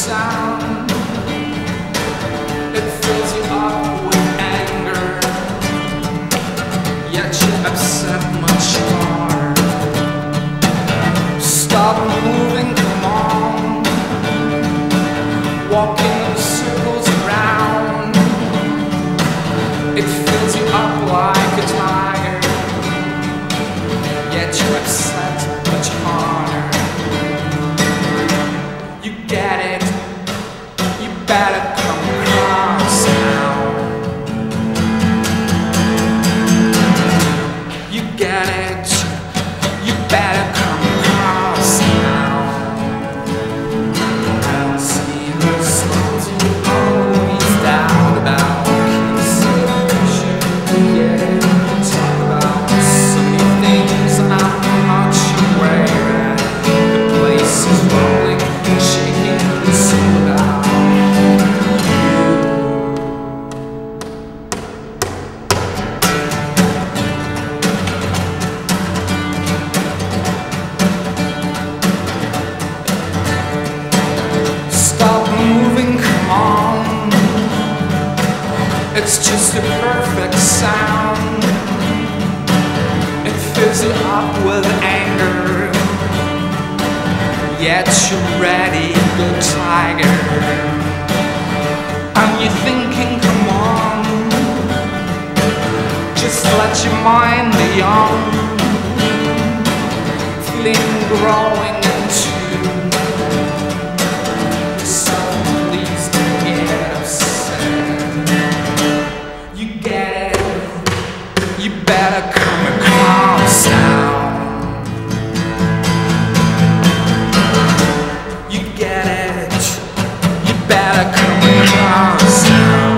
sound. better come across now. You get it, you better It's just a perfect sound. It fills you up with anger. Yet you're ready, go tiger. And you're thinking, come on, just let your mind be young. Feeling growing into better come across now. You get it, you better come across now.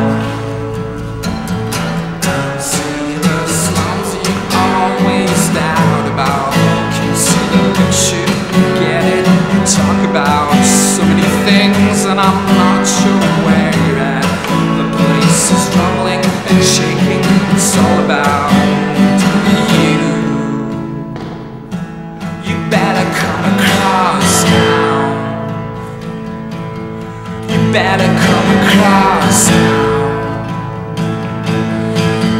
See the slums you always about. You? Get it? Talk about so many things, and I'm not sure where you're at. The place is rumbling and shaking. It's all about better come across now.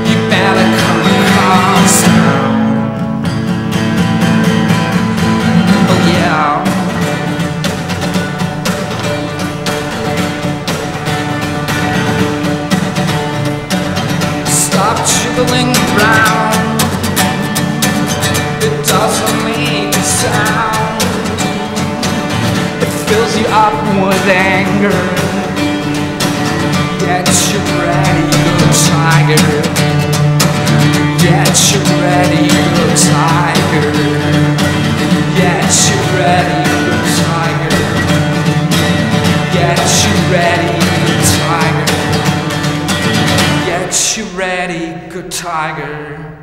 You better come across now. Oh yeah. Stop dribbling around. It doesn't make top with anger. Get you ready, good tiger. Get you ready, good tiger. Get you ready, good tiger. Get you ready, good tiger. Get you ready, good tiger.